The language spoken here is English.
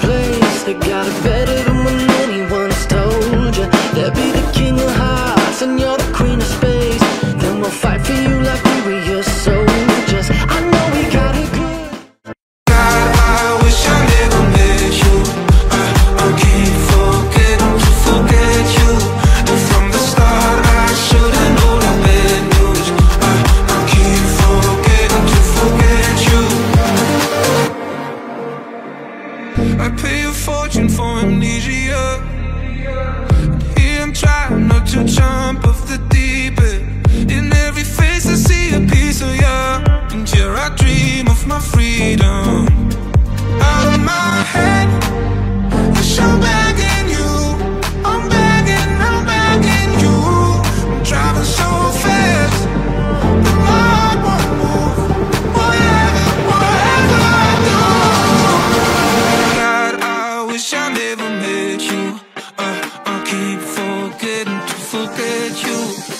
place that got it better than when anyone's told you. There'd be searching for amnesia. And Here I'm trying not to jump off the deep end. In every face I see a piece of you And here I dream of my freedom. met you. Uh, I keep forgetting to forget you.